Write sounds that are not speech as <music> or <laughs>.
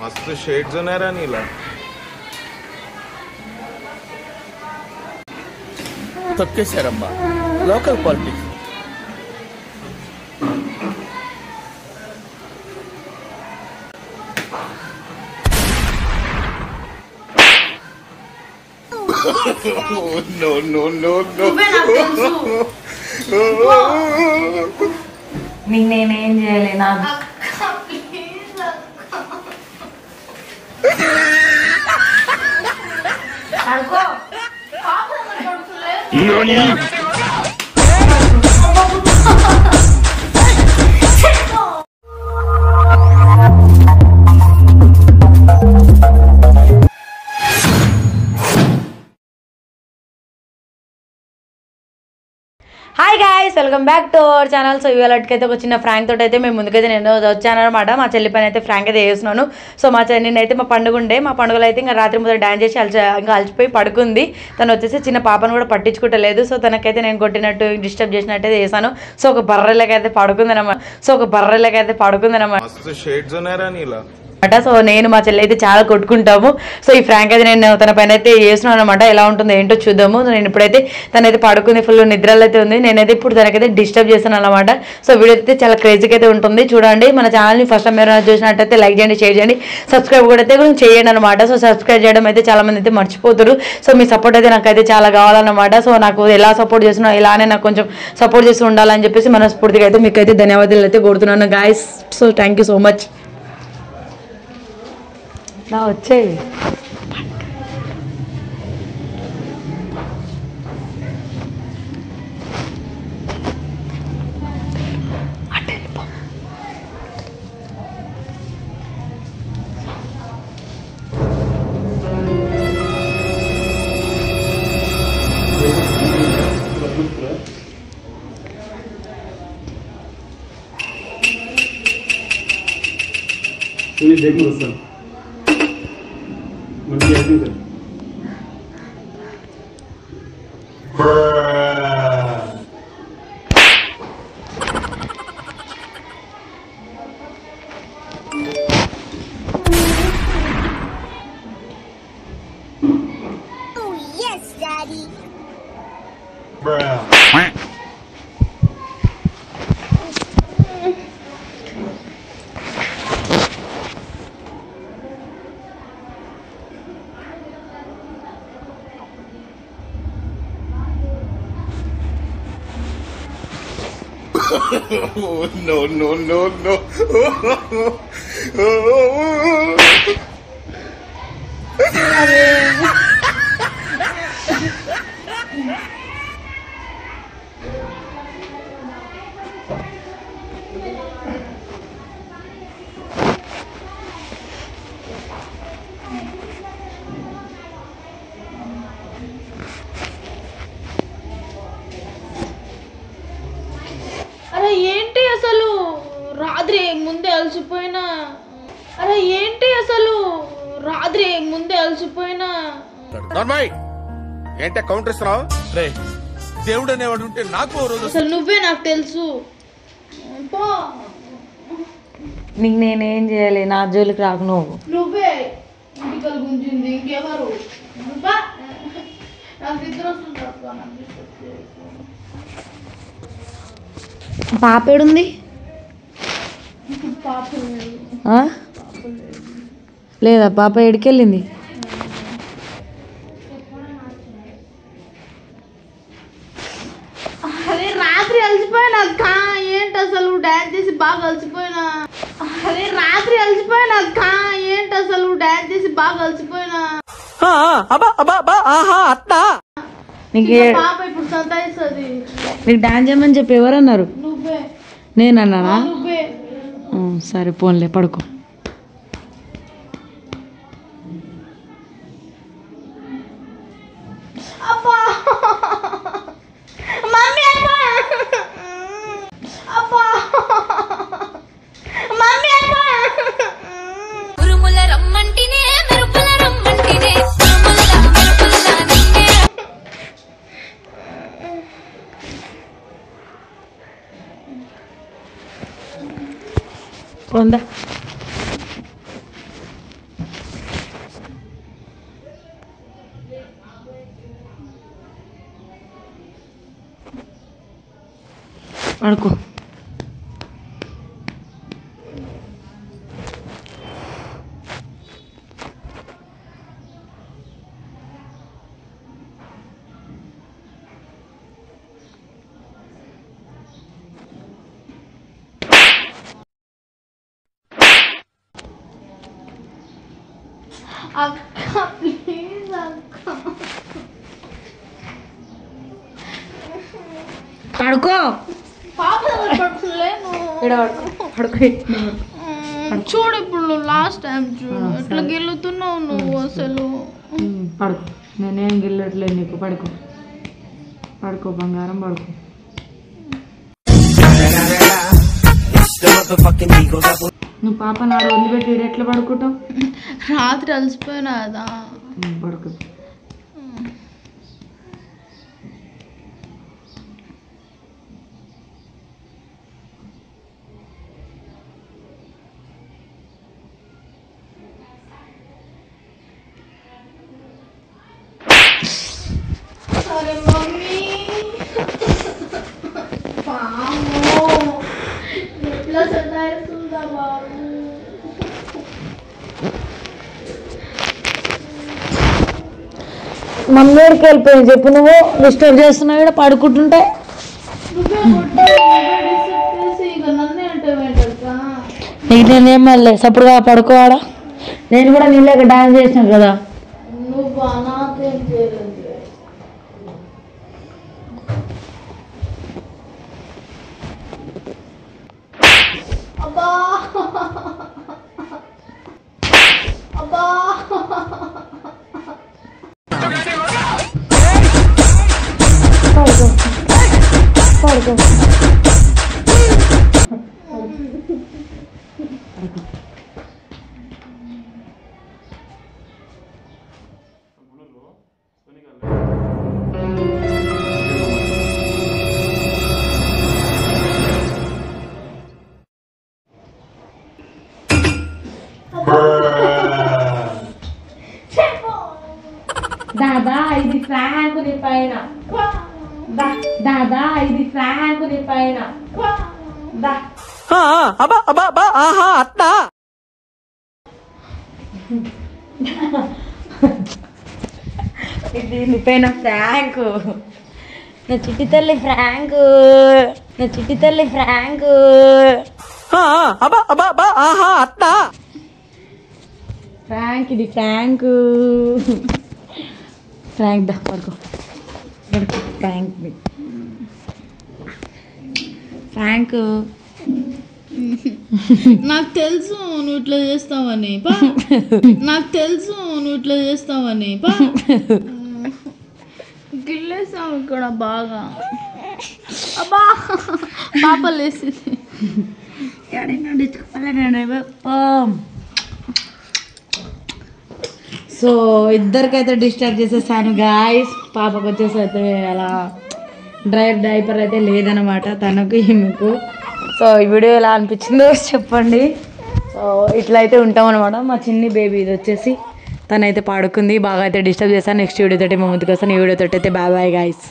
मस्त शेड्स नाही राणीला తొక్కేశారమ్మా local politics no, no, no, no. నువ్వే నాకు తెలుసు నీకు నేనేం చేయలే నాకు <laughs> 何 hi guys welcome back to our channel so ఇవాళకైతే ఒక చిన్న ఫ్రాంక్ తోటి అయితే మేము ముందుకైతే నేను వచ్చాను అనమాట మా చెల్లి పైన అయితే ఫ్రాంక్ అయితే చేస్తున్నాను. సో మా చెల్లి నిన్నైతే మా పండుగ ఉండే. మా పండుగలో అయితే ఇంకా రాత్రి ముద్ర డాన్స్ చేసి అలసి ఇంకా అలసిపోయి పడుకుంది. తను వచ్చేసి చిన్న పాపను కూడా పట్టించుకుంటలేదు. సో తనకైతే నేను కొట్టినట్టు డిస్టర్బ్ చేసినట్టు అయితే చేశాను. సో ఒక బర్రెలకైతే పడుకుందనమాట సో ఒక బర్రెలకైతే పడుకుందనమాట అనమాట సో నేను మా చెల్లి అయితే చాలా కొట్టుకుంటాము. సో ఈ ఫ్రాంక్ అయితే నేను తన పైన అయితే చేస్తున్నాను అనమాట ఎలా ఉంటుందో ఏంటో చూద్దాము. నేను ఇప్పుడైతే తనైతే పడుకుంది ఫుల్ నిద్రలు అయితే ఉంది. నేనైతే ఇప్పుడు తనకైతే డిస్టర్బ్ చేస్తాను అనమాట సో వీడియో అయితే చాలా క్రేజీగా అయితే ఉంటుంది. చూడండి మన ఛానల్ని ఫస్ట్ టైం ఎవరైనా చూసినట్టయితే లైక్ చేయండి షేర్ చేయండి. సబ్స్క్రైబ్ కూడా అయితే చేయండి అనమాట సో సబ్స్క్రైబ్ చేయడం అయితే చాలా మంది అయితే మర్చిపోతారు. సో మీ సపోర్ట్ అయితే నాకైతే చాలా కావాలన్నమాట. సో నాకు ఎలా సపోర్ట్ చేస్తున్నా ఇలానే నాకు కొంచెం సపోర్ట్ చేసి ఉండాలని చెప్పేసి మనస్ఫూర్తిగా అయితే మీకు అయితే ధన్యవాదాలు అయితే కోరుతున్నాను guys so thank so much 나 어째 Ele deu Dios. <laughs> Oh, no, no, no, no. <laughs> అలసిపోయినా? అరే ఏంటి అసలు? రాత్రి ముందే అలసిపోయినా? ఏంటే కౌంటర్ ఇస్తున్నావు? రే దేవుడు అనేవాడు ఉంటే నాకు రోజు అసలు నువ్వే నాకు తెలుసు. పో. నీకు నేనేం చేయలే? నా జోలికి రాకు నువ్వు. నువ్వే ఇంటికల్ గుంజింది ఇంకెవరు? బా. నాకు నిద్ర వస్తుంది అక్క, లేదు. పాప ఎడికెళ్ళింది రాత్రి అలసిపోయినా అక్క. ఏంటి అసలు డాన్స్ చేసి బాగా అలసిపోయినా? అరే రాత్రి అలసిపోయినా అక్క. ఏంటి అసలు డాన్స్ చేసి బాగా అలసిపోయినా? నీకు పాప ఇప్పుడు సంతాయిస్తుంది నీకు డాన్స్ చేయమని చెప్పి ఎవరన్నారు? నువ్వే. నేనన్నానా? un sarpón le porco. onda. Marco. అక్క ప్లీజ్ అక్క. పడుకో. పాప. చూడు ఇప్పుడు నువ్వు లాస్ట్ టైం చూడు. ఎట్లా గెలుతున్నావు నువ్వు అసలు? పడుకో. నేనేం గిల్లట్లేదు నీకు. పడుకో. పడుకో బంగారం పడుకో. నువ్వు పాప నాడు వదిలిపెట్టి ఎట్లా పడుకుంటావు? రాత్రి అలసిపోయినా కదా. పడుకో. మమ్మీ దగ్గరికి వెళ్ళిపోయింది. చెప్పు నువ్వు డిస్టర్బ్ చేస్తున్నావు ఇక్కడ పడుకుంటుంటే. నీకు నేనేం మళ్ళీ సపోర్ట్గా పడుకోవాడా నేను కూడా నీళ్ళకి డాన్స్ చేసిన కదా. నువ్వు దాదా ఇది ఫ్రాంక్ నీ పైన. దా- దాదా ఇది ఫ్రాంక్ నీ పైన. ఇది నీ పైన ఫ్రాంక్. నా చిట్టి తల్లి ఫ్రాంక్. నా చిట్టి తల్లి ఫ్రాంక్. ఫ్రాంక్ ఇది ఫ్రాంక్ ఫ్రాంక్ దా పడుకో. పడుకో ఫ్రాంక్ ఫ్రాంక్ నాకు తెలుసు నువ్వు ఇట్లా చేస్తావని. పా. నాకు తెలుసు నువ్వు ఇట్లా చేస్తావని. పా. గిల్లేసావు ఇక్కడ బాగా. అబ్బా పాప లేసింది సో ఇద్దరికైతే డిస్టర్బ్ చేసేసాను గాయస్ పాపకు వచ్చేసి అయితే అలా డ్రైవర్ డైపర్ అయితే లేదనమాట తనకు ఈమెకు. సో ఈ వీడియో ఎలా అనిపించిందో చెప్పండి. సో ఇట్లా అయితే ఉంటాం అనమాట మా చిన్ని బేబీ ఇది వచ్చేసి తనైతే పాడుకుంది బాగా అయితే డిస్టర్బ్ చేస్తాను నెక్స్ట్ వీడియో తోటి మా ముందుకు వస్తాను. ఈ వీడియో తోటి అయితే బాయ్ బాయ్ గాయస్.